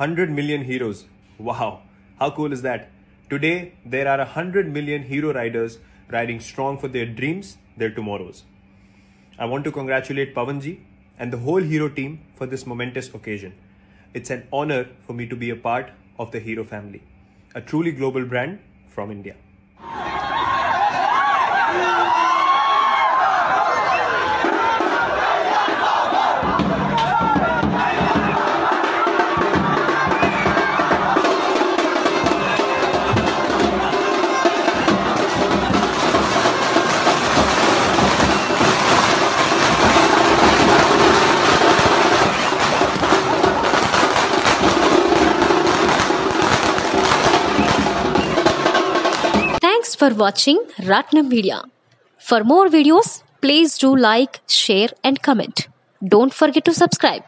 100 million heroes. Wow, how cool is that? Today, there are 100 million hero riders riding strong for their dreams, their tomorrows. I want to congratulate Pavanji and the whole Hero team for this momentous occasion. It's an honor for me to be a part of the Hero family, a truly global brand from India. For watching Raatnam Media. For more videos, please do like, share, and comment. Don't forget to subscribe.